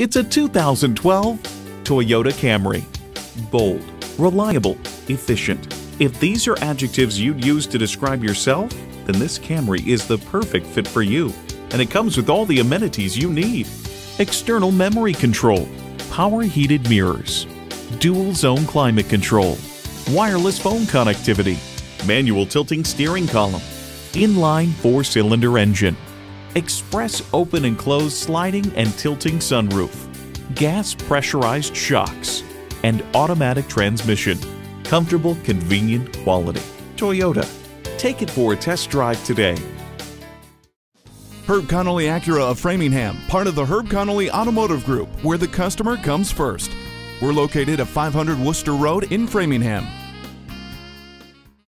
It's a 2012 Toyota Camry. Bold, reliable, efficient. If these are adjectives you'd use to describe yourself, then this Camry is the perfect fit for you. And it comes with all the amenities you need. External memory control, power heated mirrors, dual zone climate control, wireless phone connectivity, manual tilting steering column, inline four cylinder engine, express open and close sliding and tilting sunroof, gas pressurized shocks, and automatic transmission. Comfortable, convenient quality. Toyota. Take it for a test drive today. Herb Connolly Acura of Framingham, part of the Herb Connolly Automotive Group, where the customer comes first. We're located at 500 Worcester Road in Framingham.